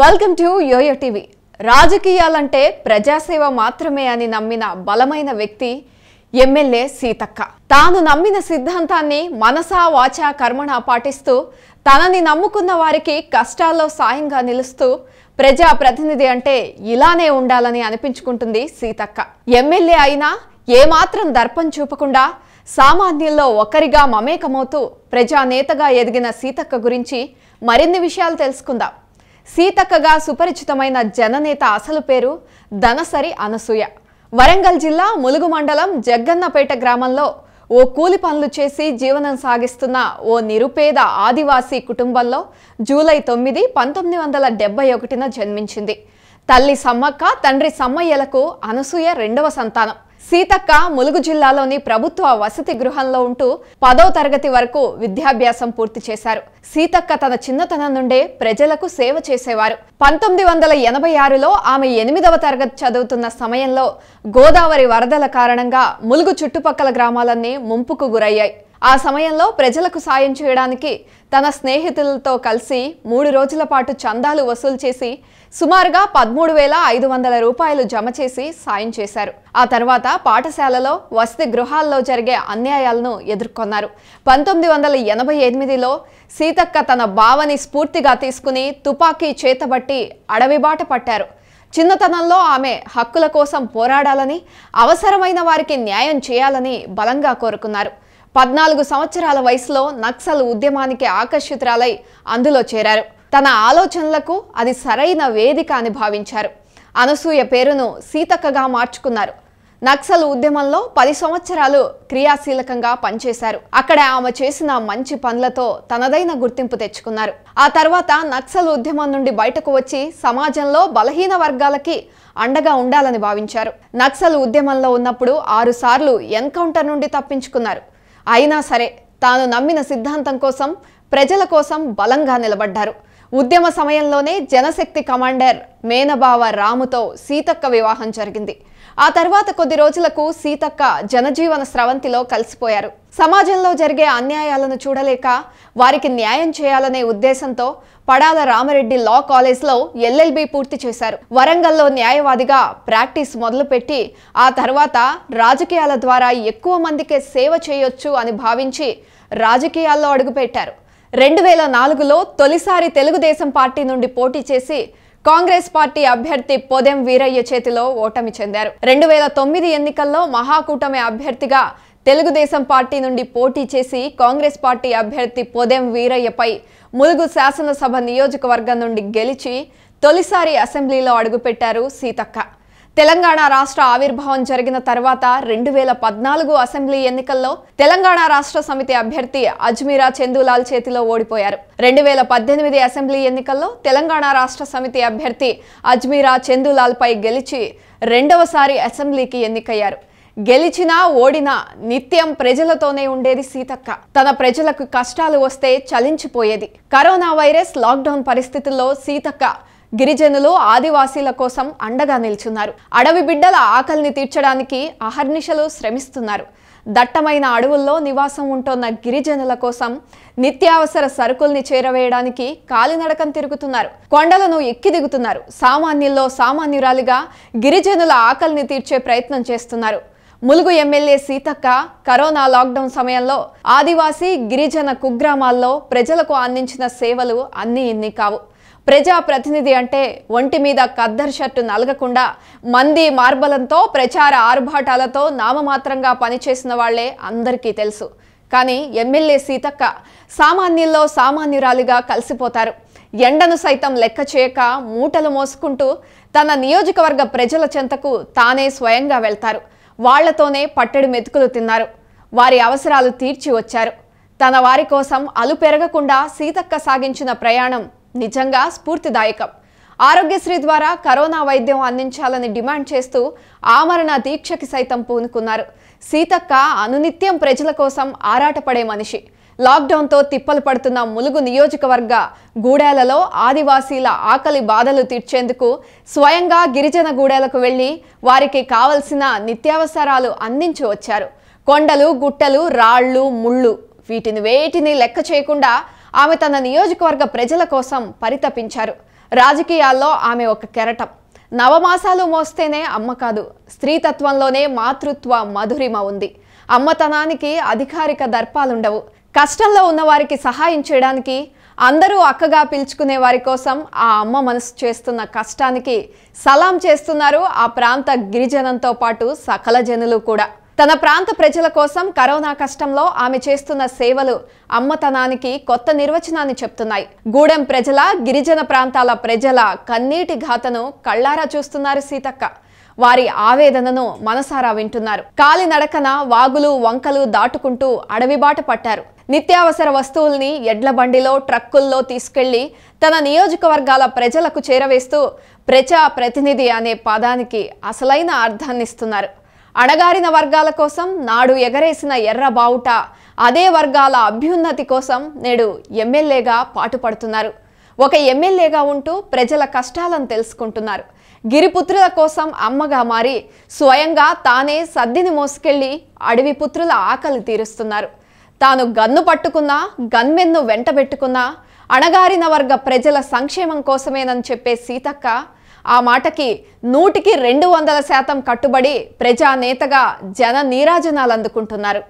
Welcome to YoYo TV. రాజకీయాలంటే ప్రజాసేవ మాత్రమే అని నమ్మిన బలమైన వ్యక్తి ఎమ్మెల్యే సీతక్క. తాను నమ్మిన సిద్ధాంతాన్ని మనసా వాచా కర్మణ పాటిస్తూ తనని నమ్ముకున్న వారికి కష్టాల్లో సాయంగా నిలుస్తూ ప్రజా ప్రతినిధి అంటే ఇలానే ఉండాలని అనిపించుకుంటుంది సీతక్క. ఎమ్మెల్యే అయినా ఏమాత్రం దర్పం చూపకుండా సామాన్యుల్లో ఒకరిగా మమేకమవుతూ ప్రజానేతగా ఎదిగిన సీతక్క గురించి మరిన్ని విషయాలు తెలుసుకుందాం. సీతక్కగా సుపరిచితమైన జననేత అసలు పేరు ధనసరి అనసూయ. వరంగల్ జిల్లా ములుగు మండలం జగ్గన్నపేట గ్రామంలో ఓ కూలి పనులు చేసి జీవనం సాగిస్తున్న ఓ నిరుపేద ఆదివాసీ కుటుంబంలో జూలై తొమ్మిది పంతొమ్మిది వందల డెబ్బై ఒకటిన జన్మించింది. తల్లి సమ్మక్క తండ్రి సమ్మయ్యలకు అనసూయ రెండవ సంతానం. సీతక్క ములుగు జిల్లాలోని ప్రభుత్వ వసతి గృహంలో ఉంటూ పదో తరగతి వరకు విద్యాభ్యాసం పూర్తి చేశారు. సీతక్క తన చిన్నతనం నుండే ప్రజలకు సేవ చేసేవారు. పంతొమ్మిది వందల ఎనభై ఆరులో ఆమె ఎనిమిదవ తరగతి చదువుతున్న సమయంలో గోదావరి వరదల కారణంగా ములుగు చుట్టుపక్కల గ్రామాలన్నీ ముంపుకు గురయ్యాయి. ఆ సమయంలో ప్రజలకు సాయం చేయడానికి తన స్నేహితులతో కలిసి మూడు రోజుల పాటు చందాలు వసూలు చేసి సుమారుగా పదమూడు వేల ఐదు వందల రూపాయలు జమ చేసి సాయం చేశారు. ఆ తర్వాత పాఠశాలలో వసతి గృహాల్లో జరిగే అన్యాయాలను ఎదుర్కొన్నారు. పంతొమ్మిది వందల ఎనభై ఎనిమిదిలో సీతక్క తన బావని స్ఫూర్తిగా తీసుకుని తుపాకీ చేతబట్టి అడవిబాట పట్టారు. చిన్నతనంలో ఆమె హక్కుల కోసం పోరాడాలని అవసరమైన వారికి న్యాయం చేయాలని బలంగా కోరుకున్నారు. పద్నాలుగు సంవత్సరాల వయసులో నక్సల్ ఉద్యమానికి ఆకర్షితురాలై అందులో చేరారు. తన ఆలోచనలకు అది సరైన వేదిక అని భావించారు. అనసూయ పేరును సీతక్కగా మార్చుకున్నారు. నక్సల్ ఉద్యమంలో పది సంవత్సరాలు క్రియాశీలకంగా పనిచేశారు. అక్కడ ఆమె చేసిన మంచి పనులతో తనదైన గుర్తింపు తెచ్చుకున్నారు. ఆ తర్వాత నక్సల్ ఉద్యమం నుండి బయటకు వచ్చి సమాజంలో బలహీన వర్గాలకి అండగా ఉండాలని భావించారు. నక్సల్ ఉద్యమంలో ఉన్నప్పుడు ఆరు సార్లు ఎన్కౌంటర్ నుండి తప్పించుకున్నారు. అయినా సరే తాను నమ్మిన సిద్ధాంతం కోసం ప్రజల కోసం బలంగా నిలబడ్డారు. ఉద్యమ సమయంలోనే జనశక్తి కమాండర్ మేనబావ రాముతో సీతక్క వివాహం జరిగింది. ఆ తర్వాత కొద్ది రోజులకు సీతక్క జనజీవన స్రవంతిలో కలిసిపోయారు. సమాజంలో జరిగే అన్యాయాలను చూడలేక వారికి న్యాయం చేయాలనే ఉద్దేశంతో పడాల రామరెడ్డి లా కాలేజ్లో ఎల్ఎల్బి పూర్తి చేశారు. వరంగల్లో న్యాయవాదిగా ప్రాక్టీస్ మొదలుపెట్టి ఆ తర్వాత రాజకీయాల ద్వారా ఎక్కువ మందికే సేవ చేయొచ్చు అని భావించి రాజకీయాల్లో అడుగుపెట్టారు. రెండు వేల నాలుగులో తొలిసారి తెలుగుదేశం పార్టీ నుండి పోటీ చేసి కాంగ్రెస్ పార్టీ అభ్యర్థి పొదెం వీరయ్య చేతిలో ఓటమి చెందారు. రెండు వేల తొమ్మిది ఎన్నికల్లో మహాకూటమి అభ్యర్థిగా తెలుగుదేశం పార్టీ నుండి పోటీ చేసి కాంగ్రెస్ పార్టీ అభ్యర్థి పొదెం వీరయ్యపై ములుగు శాసనసభ నియోజకవర్గం నుండి గెలిచి తొలిసారి అసెంబ్లీలో అడుగుపెట్టారు సీతక్క. తెలంగాణ రాష్ట్ర ఆవిర్భావం జరిగిన తర్వాత రెండు వేల పద్నాలుగు అసెంబ్లీ ఎన్నికల్లో తెలంగాణ రాష్ట్ర సమితి అభ్యర్థి అజ్మీరా చందులాల్ చేతిలో ఓడిపోయారు. రెండు వేల పద్దెనిమిది అసెంబ్లీ ఎన్నికల్లో తెలంగాణ రాష్ట్ర సమితి అభ్యర్థి అజ్మీరా చందులాల్పై గెలిచి రెండవసారి అసెంబ్లీకి ఎన్నికయ్యారు. గెలిచినా ఓడినా నిత్యం ప్రజలతోనే ఉండేది సీతక్క. తన ప్రజలకు కష్టాలు వస్తే చలించిపోయేది. కరోనా వైరస్ లాక్డౌన్ పరిస్థితుల్లో సీతక్క గిరిజనులు ఆదివాసీల కోసం అండగా నిల్చున్నారు. అడవి బిడ్డల ఆకలిని తీర్చడానికి అహర్నిశలు శ్రమిస్తున్నారు. దట్టమైన అడవుల్లో నివాసం ఉంటున్న గిరిజనుల కోసం నిత్యావసర సరుకుల్ని చేరవేయడానికి కాలినడకం తిరుగుతున్నారు. కొండలను ఎక్కి దిగుతున్నారు సామాన్యుల్లో సామాన్యురాలిగా గిరిజనుల ఆకలిని తీర్చే ప్రయత్నం చేస్తున్నారు. Mulugu MLA Seethakka corona lockdown సమయంలో ఆదివాసీ గిరిజన కుగ్రామాల్లో ప్రజలకు అందించిన సేవలు అన్నీ ఇన్ని కావు. ప్రజా ప్రతినిధి అంటే ఒంటి మీద కద్దర్ షర్టు నలగకుండా మంది మార్బలంతో ప్రచార ఆర్భాటాలతో నామమాత్రంగా పనిచేసిన వాళ్ళే అందరికీ తెలుసు. కానీ ఎమ్మెల్యే సీతక్క సామాన్యుల్లో సామాన్యురాలిగా కలిసిపోతారు. ఎండను సైతం లెక్క చేయక మూటలు మోసుకుంటూ తన నియోజకవర్గ ప్రజల చెంతకు తానే స్వయంగా వెళ్తారు. వాళ్ళతోనే పట్టెడు మెతుకులు తిన్నారు. వారి అవసరాలు తీర్చి వచ్చారు. తన వారి కోసం అలు పెరగకుండా సీతక్క సాగించిన ప్రయాణం నిజంగా స్ఫూర్తిదాయకం. ఆరోగ్యశ్రీ ద్వారా కరోనా వైద్యం అందించాలని డిమాండ్ చేస్తూ ఆమరణ దీక్షకి సైతం పూనుకున్నారు. సీతక్క అనునిత్యం ప్రజల కోసం ఆరాటపడే మనిషి. లాక్డౌన్తో తిప్పలు పడుతున్న ములుగు నియోజకవర్గ గూడేలలో ఆదివాసీల ఆకలి బాధలు తీర్చేందుకు స్వయంగా గిరిజన గూడేలకు వెళ్ళి వారికి కావలసిన నిత్యావసరాలు అందించి వచ్చారు. కొండలు గుట్టలు రాళ్ళు ముళ్ళు వీటిని వేటిని లెక్క చేయకుండా ఆమె తన నియోజకవర్గ ప్రజల కోసం పరితపించారు. రాజకీయాల్లో ఆమె ఒక కెరటం. నవమాసాలు మోస్తేనే అమ్మ కాదు స్త్రీతత్వంలోనే మాతృత్వ మధురిమ ఉంది. అమ్మతనానికి అధికారిక దర్పాలుండవు. కష్టంలో ఉన్నవారికి సహాయం చేయడానికి అందరూ అక్కగా పిలుచుకునే వారి కోసం ఆ అమ్మ మనసు చేస్తున్న కష్టానికి సలాం చేస్తున్నారు ఆ ప్రాంత గిరిజనంతో పాటు సకల జనులు కూడా. తన ప్రాంత ప్రజల కోసం కరోనా కష్టంలో ఆమె చేస్తున్న సేవలు అమ్మతనానికి కొత్త నిర్వచనాన్ని చెప్తున్నాయి. గూడెం ప్రజల గిరిజన ప్రాంతాల ప్రజల కన్నీటి ఘాతను కళ్ళారా చూస్తున్నారు సీతక్క. వారి ఆవేదనను మనసారా వింటున్నారు. కాలినడకన వాగులు వంకలు దాటుకుంటూ అడవిబాట పట్టారు. నిత్యావసర వస్తువుల్ని ఎడ్ల బండిలో ట్రక్కుల్లో తీసుకెళ్ళి తన నియోజకవర్గాల ప్రజలకు చేరవేస్తూ ప్రజా ప్రతినిధి అనే పదానికి అసలైన అర్థాన్నిస్తున్నారు. అణగారిన వర్గాల కోసం నాడు ఎగరేసిన ఎర్ర బావుట. అదే వర్గాల అభ్యున్నతి కోసం నేడు ఎమ్మెల్యేగా పాటుపడుతున్నారు. ఒక ఎమ్మెల్యేగా ఉంటూ ప్రజల కష్టాలను తెలుసుకుంటున్నారు. గిరిపుత్రుల కోసం అమ్మగా మారి స్వయంగా తానే సద్దిని మోసుకెళ్ళి అడవి పుత్రుల ఆకలి తీరుస్తున్నారు. తాను గన్ను పట్టుకున్నా గన్మెన్ను వెంటబెట్టుకున్నా అణగారిన వర్గ ప్రజల సంక్షేమం కోసమేనని చెప్పే సీతక్క ఆ మాటకి నూటికి రెండు వందల శాతం కట్టుబడి ప్రజానేతగా జన నీరాజనాలు అందుకుంటున్నారు.